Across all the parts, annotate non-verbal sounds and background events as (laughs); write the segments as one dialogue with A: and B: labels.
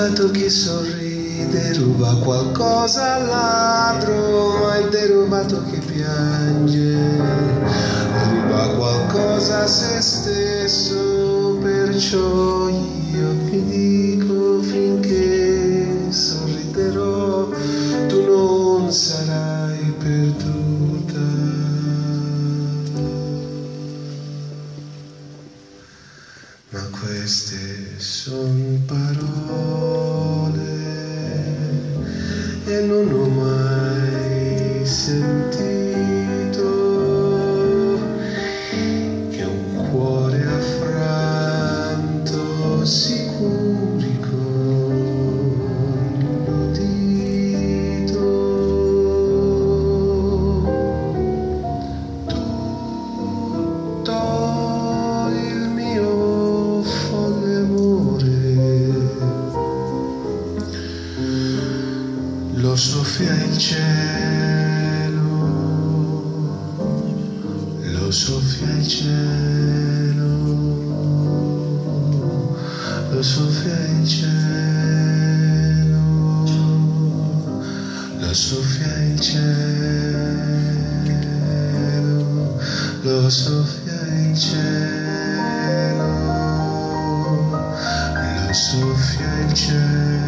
A: rubato chi sorride, ruba qualcosa al ladro, ma hai derubato chi piange, ruba qualcosa a se stesso, perciò io ti dico. la Sofia in cielo, la Sofia in cielo, la Sofia in cielo.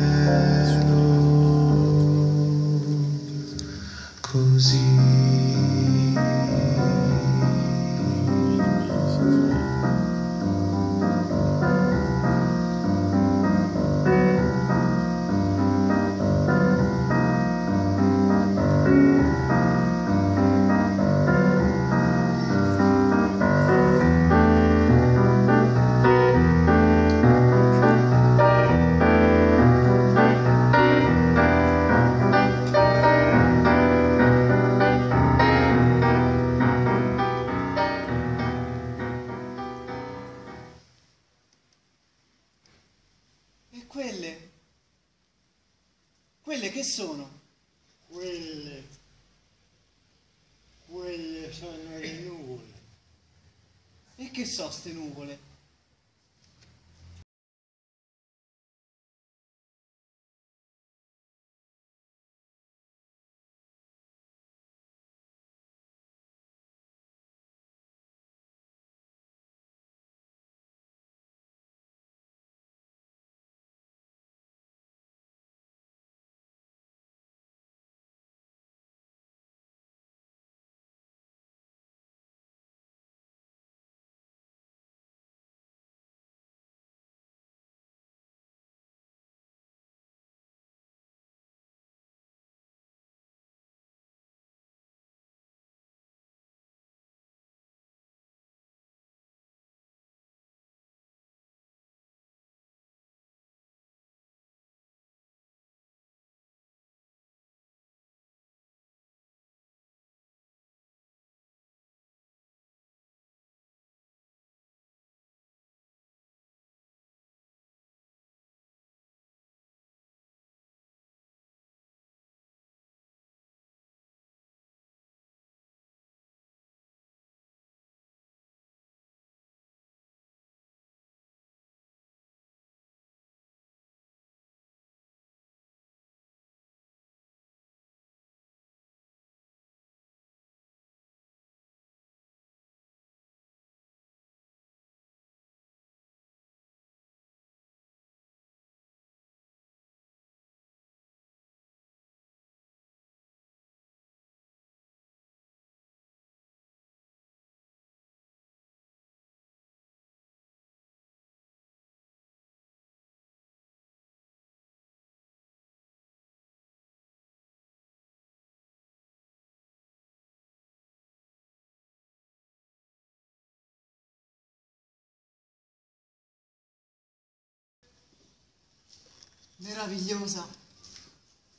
B: Meravigliosa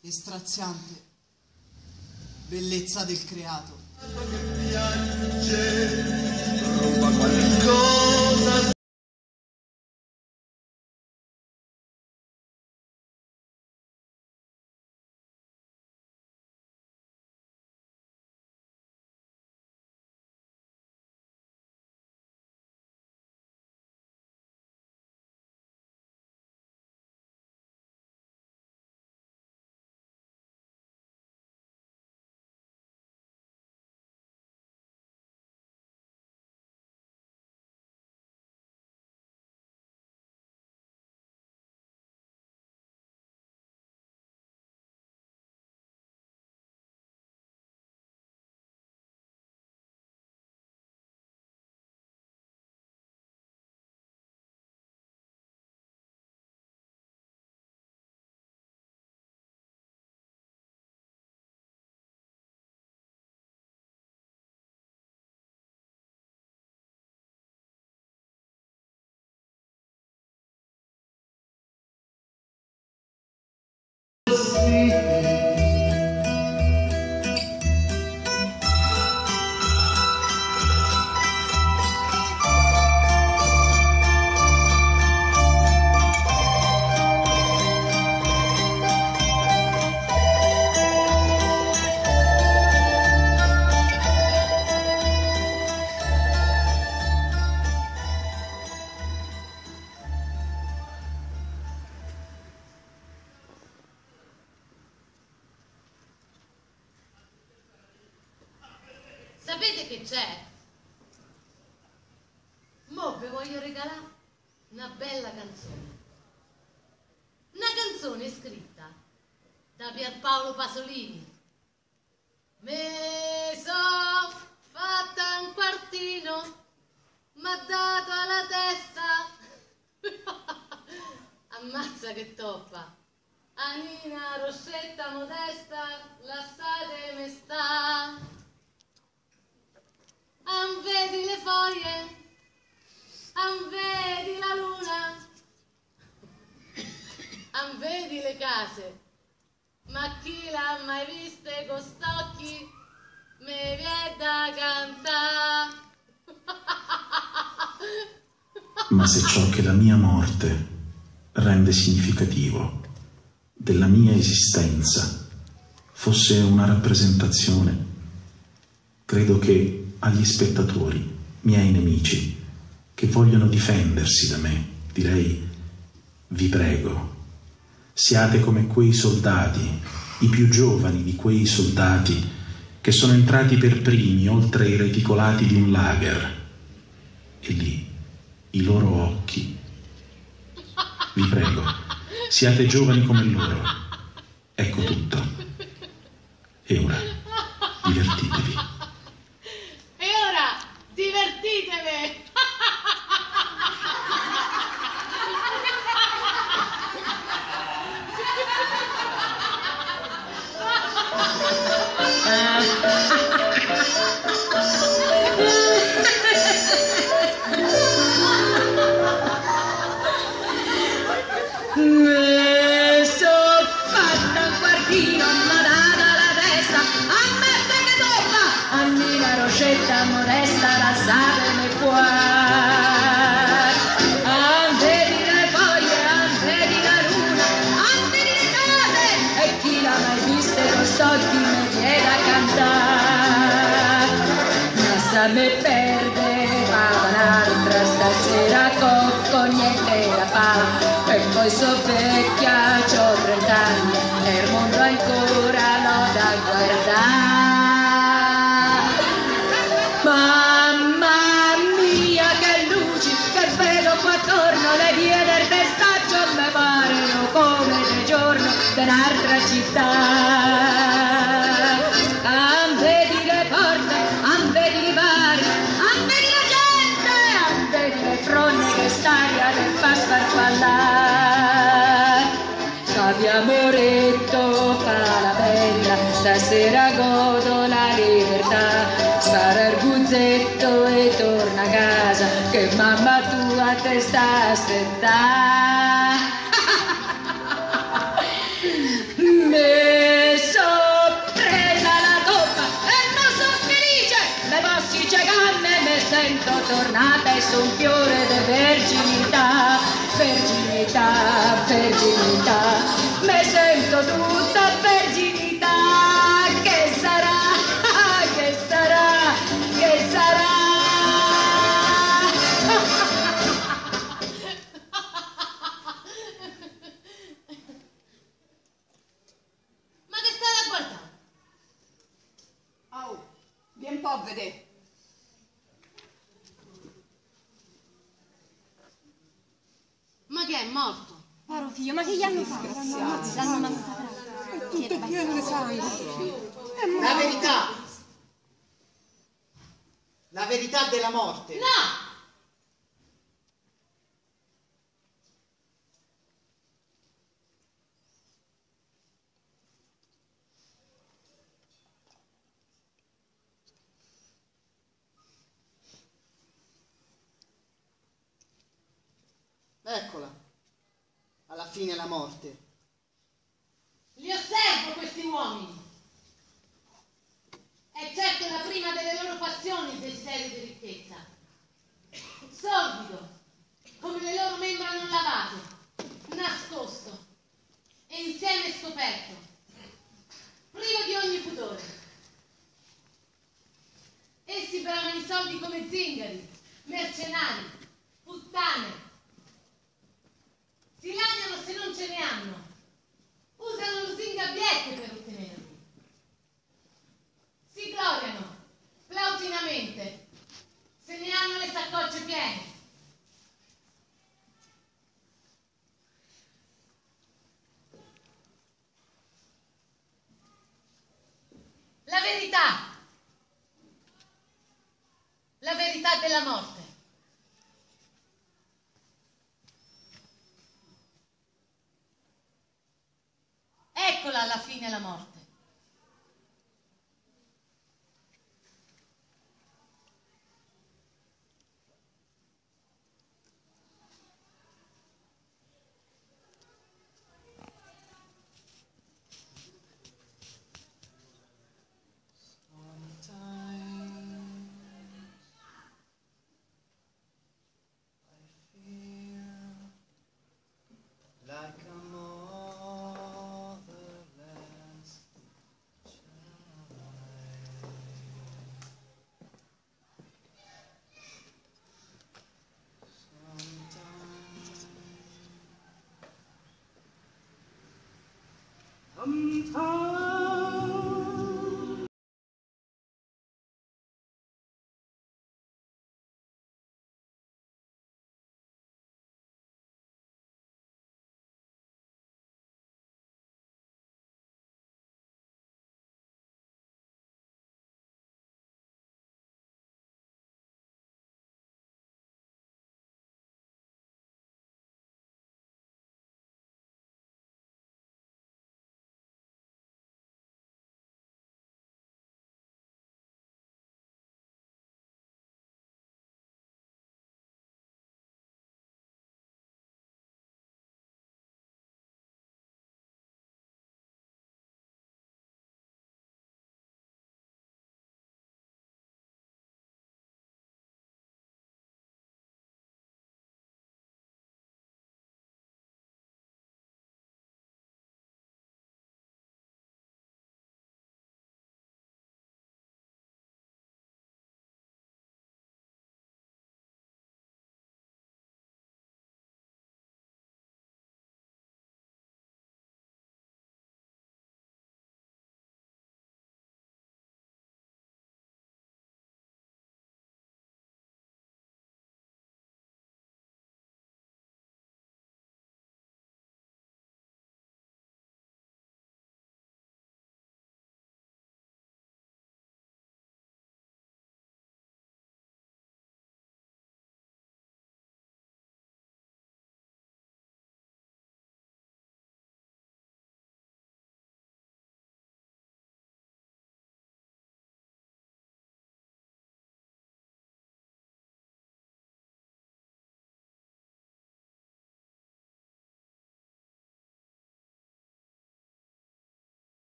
B: e straziante bellezza del creato.
C: Pasolini. Me so fatta un quartino, m'ha dato alla testa. (laughs) Ammazza che toppa. Anina Rossetta modesta, lasciate me sta. An vedi le foglie, an vedi la luna, an vedi le case, ma chi l'ha mai viste con st'occhi, me viene da cantare. (laughs)
D: Ma se ciò che la mia morte rende significativo della mia esistenza fosse una rappresentazione, credo che agli spettatori, miei nemici, che vogliono difendersi da me, direi, vi prego, siate come quei soldati, i più giovani di quei soldati che sono entrati per primi oltre i reticolati di un lager. E lì i loro occhi. Vi prego, siate giovani come loro. Ecco tutto. E ora, divertitevi.
C: E ora divertitevi!
E: Me agitar. sento tornata e son fiore de verginità, verginità, verginità, me
F: sento
G: tu Verità della morte.
C: No!
G: Eccola. Alla fine la morte.
C: Li osservo questi uomini. È certo la prima delle loro passioni il desiderio di ricchezza. Sordido, come le loro membra non lavate, nascosto e insieme scoperto, privo di ogni pudore. Essi bramano i soldi come zingari, mercenari, puttane. Si lagnano se non ce ne hanno. Usano lusinghe abiette per ottenerli. Si gloriano, plautinamente, se ne hanno le saccocce piene. La verità, la verità della morte. Eccola alla fine la morte.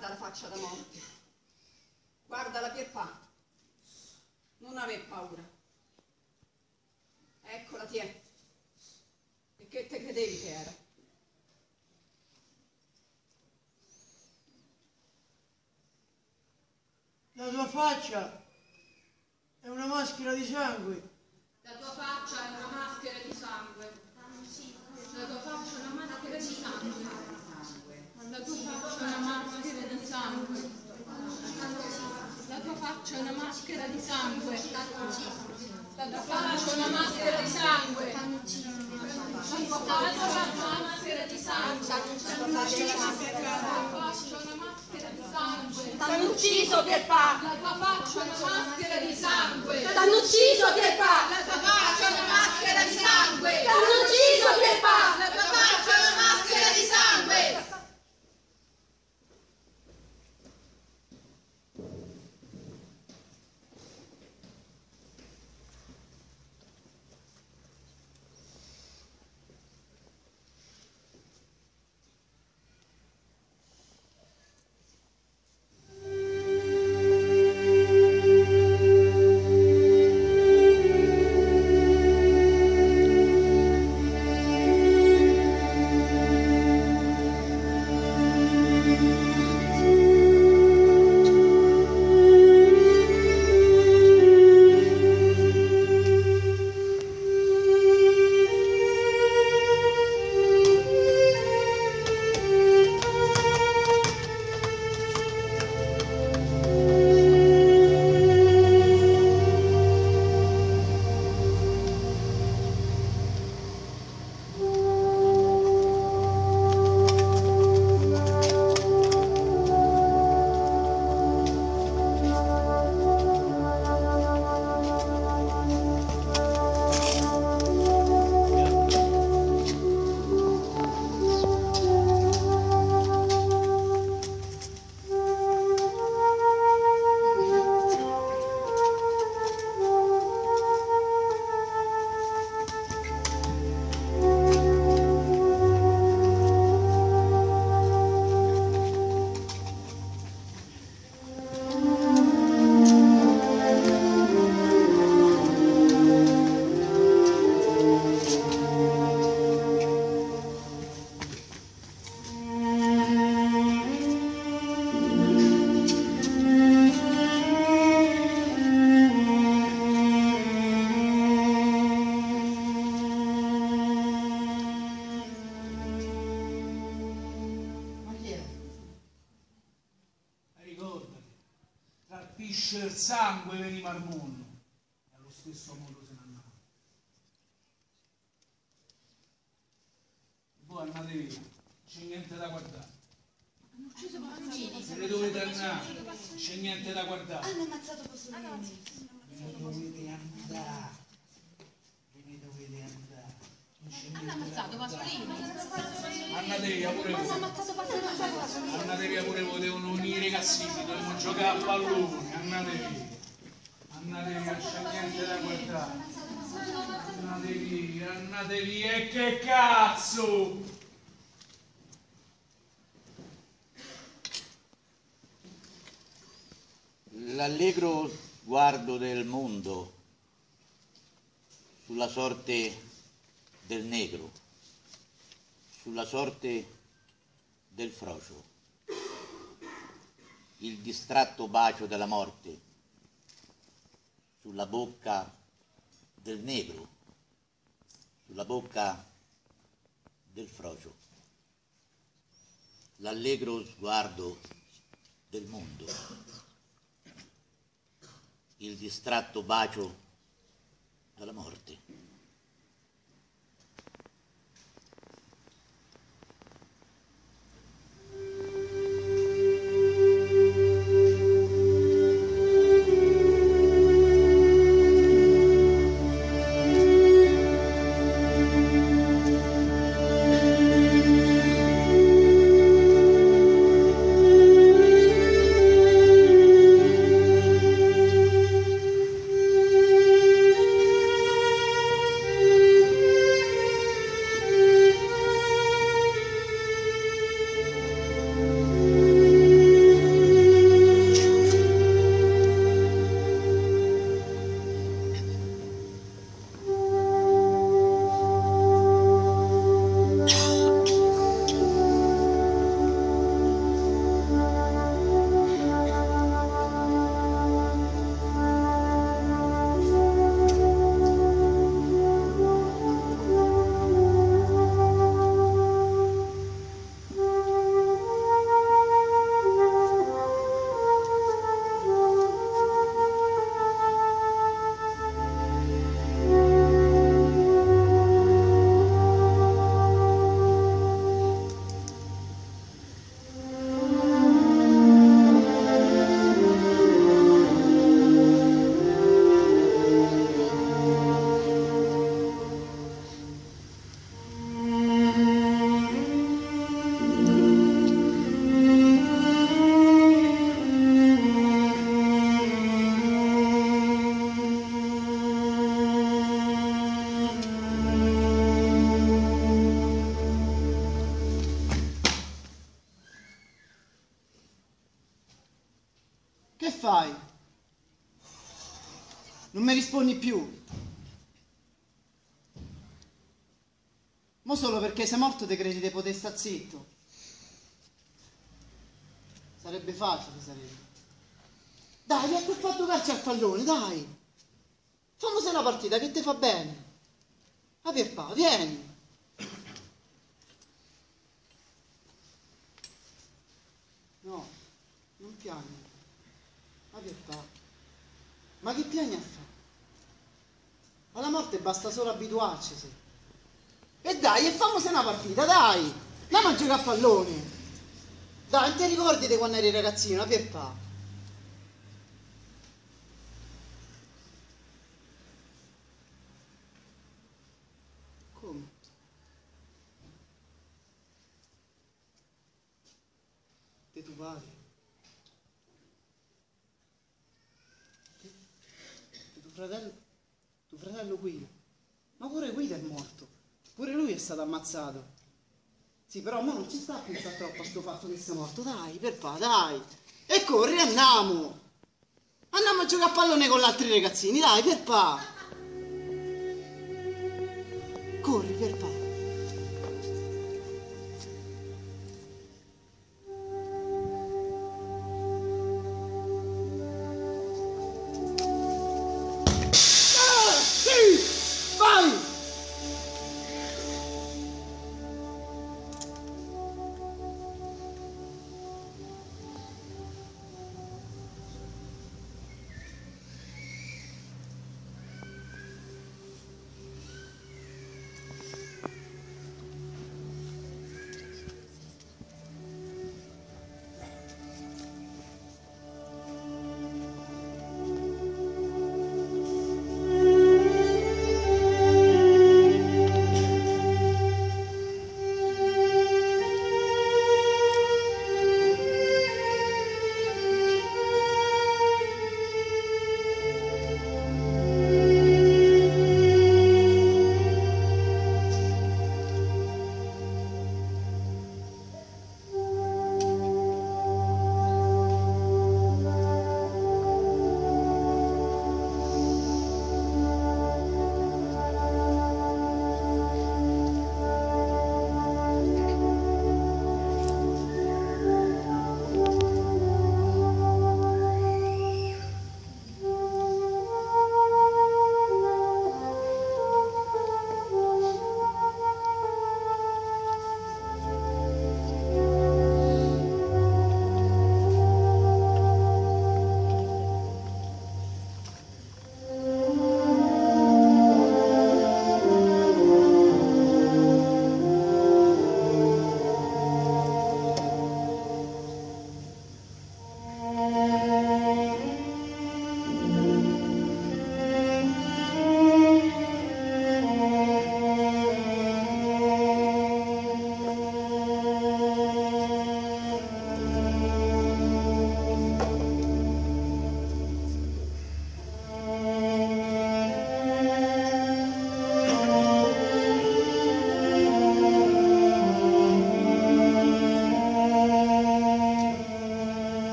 G: guarda la
H: faccia da morte. guarda la Pierpà, non aver paura. Eccola ti è. E che te credevi che era?
G: La tua faccia sangue
I: veniva al muro
J: l'allegro sguardo del mondo sulla sorte del negro, sulla sorte del frocio, il distratto bacio della morte sulla bocca del negro, sulla bocca del frocio, l'allegro sguardo del mondo il distratto bacio della morte.
K: Perché sei morto te credi di poter sta zitto. Sarebbe facile, sarebbe. Dai, per fatto calcio al pallone, dai. Fammi una partita che ti fa bene. A Pierpa, vieni. No, non piangi. A Pierpa. Ma che piani a fare? Alla morte basta solo abituarci, sì. Dai, e fammi una partita, dai! Andiamo a giocare a pallone! Dai, non ti ricordi di quando eri ragazzino, Pierpa? Come? Di tuo padre? Di, di tuo fratello? Tuo fratello Guido? Ma pure Guido è morto. Pure lui è stato ammazzato. Sì, però mo non ci sta a pensare troppo a sto fatto che sia morto. Dai, per fa, dai. E corri, andiamo. Andiamo a giocare a pallone con gli altri ragazzini, dai, per fa. Corri, per fa.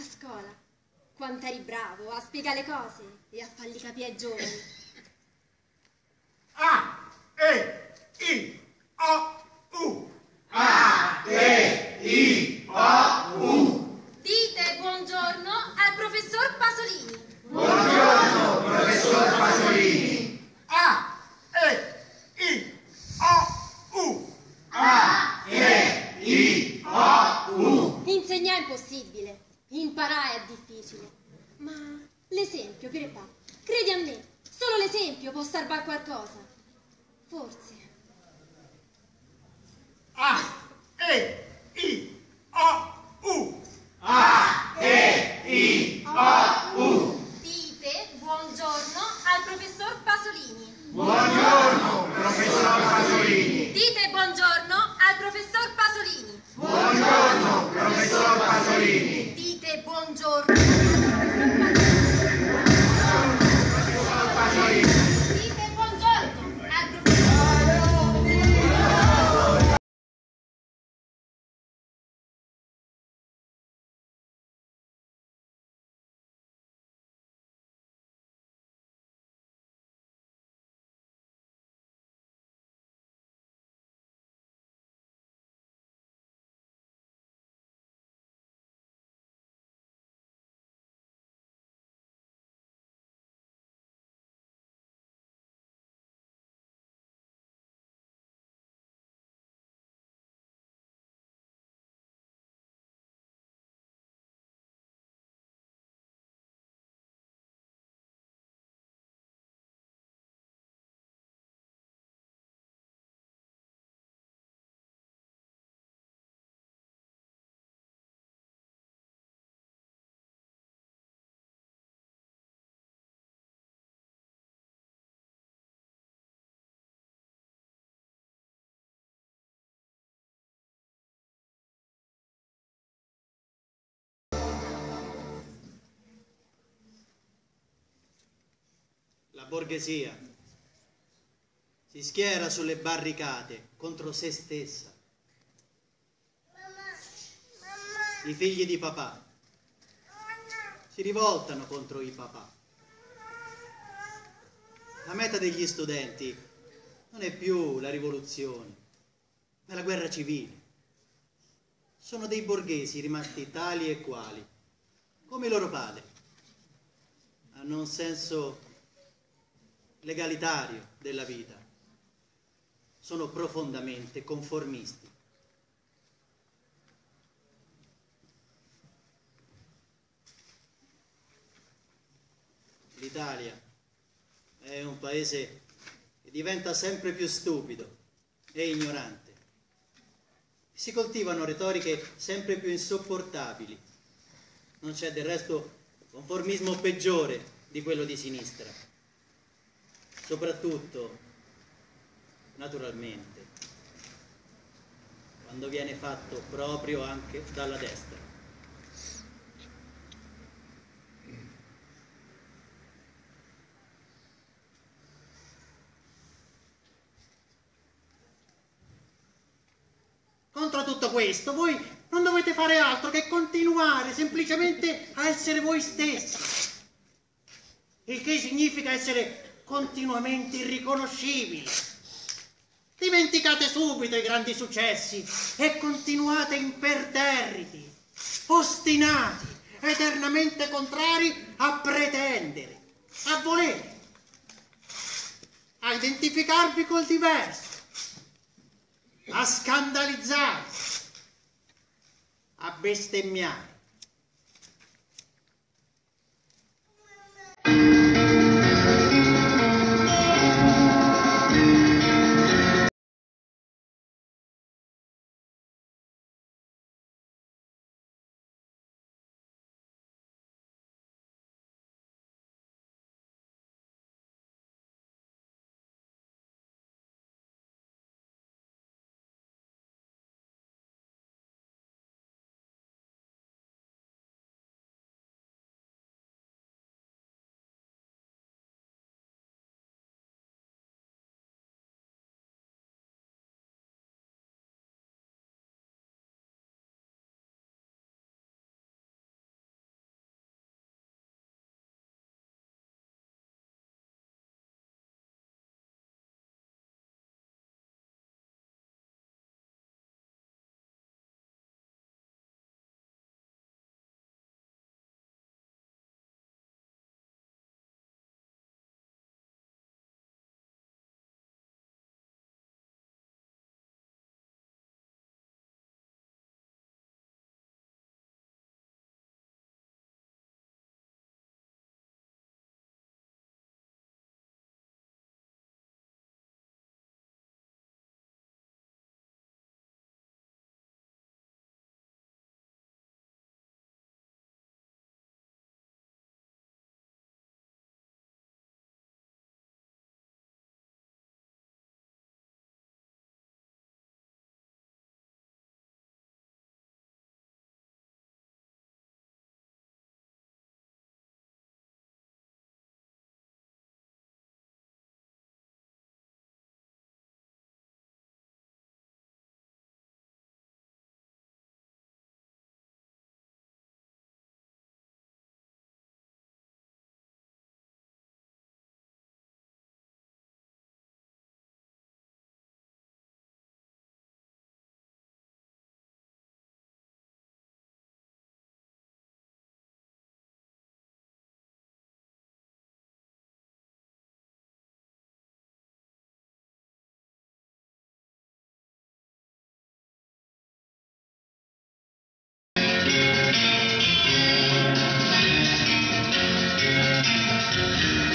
G: Scuola, quanto eri bravo a spiegare le cose e a farli capire ai giovani.
L: A, E, I, O, U.
G: Dite buongiorno al professor Pasolini.
L: A, E, I, O, U.
G: Insegnare è impossibile, imparare è difficile. Ma l'esempio, Pierpa, credi a me, solo l'esempio può salvare qualcosa. Forse.
L: A, E, I, O, U.
G: Dite buongiorno al professor Pasolini.
L: Buongiorno, professor Pasolini.
G: Dite buongiorno al professor Pasolini.
L: Buongiorno, professor Pasolini.
G: Dite
B: La borghesia si schiera sulle barricate contro se stessa. I figli di papà si rivoltano contro i papà. La meta degli studenti non è più la rivoluzione, ma la guerra civile. Sono dei borghesi rimasti tali e quali, come i loro padri. Hanno un senso legalitario della vita. Sono profondamente conformisti. L'Italia è un paese che diventa sempre più stupido e ignorante. Si coltivano retoriche sempre più insopportabili. Non c'è del resto conformismo peggiore di quello di sinistra soprattutto, naturalmente, quando viene fatto proprio anche dalla destra. Contro tutto questo, voi non dovete fare altro che continuare semplicemente a essere voi stessi. Il che significa essere continuamente irriconoscibili. Dimenticate subito i grandi successi e continuate imperterriti, ostinati, eternamente contrari a pretendere, a volere, a identificarvi col diverso, a scandalizzare, a bestemmiare. Thank you.